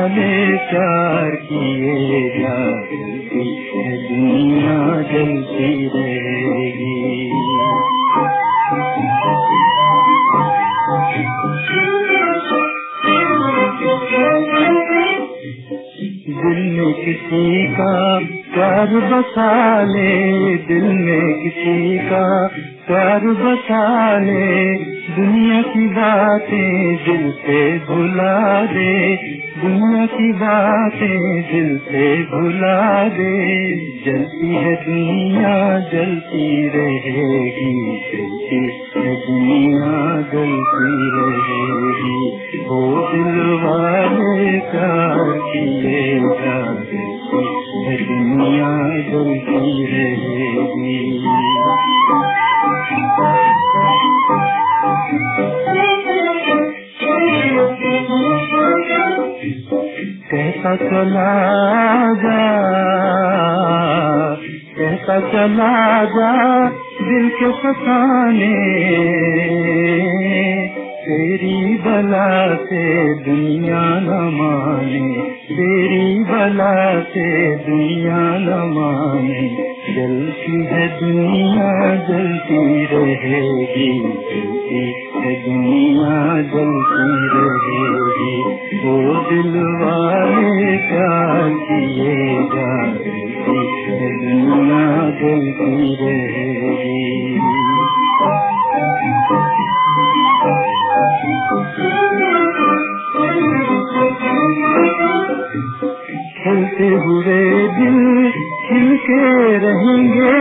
والے پیار کیے گا دنیا جلتی رہے گی دل میں کسی کا پیار بسا لے، دل میں کسی کا پیار بسا لے۔ دنیا کی باتیں دل سے بھلا دے، دنیا کی باتیں دل سے بھلا دے۔ جلتی ہے دنیا، جلتی رہے گی۔ جلتی ہے دنیا، جلتی رہے گی۔ وہ دل والے پیار کیے گا جلتی ہے دنیا، جلتی رہے گی۔ چلا جا کہتا چلا جا، دل کے پسانے تیری بلا سے دنیا نہ مانے، تیری بلا سے دنیا نہ مانے جلتی ہے دنیا جلتی رہے گی جلتی ہے دنیا جلتی رہے گی، وہ دل والے پیار کیے گا دنیا رہے گی ہوئے دل کھل کے رہیں گے۔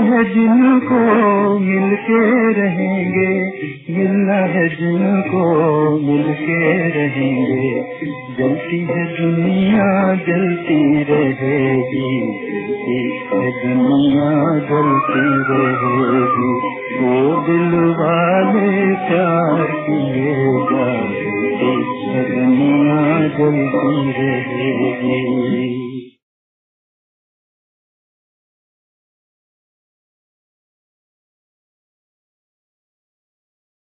ہے جن کو مل کے رہیں گے ملنا ہے جن کو مل کے رہیں گے۔ جلتی ہے دنیا، جلتی رہے گی۔ ہے دنیا، جلتی رہے گی۔ وہ دل والے پیار کیے گا دنیا، جلتی رہے گی۔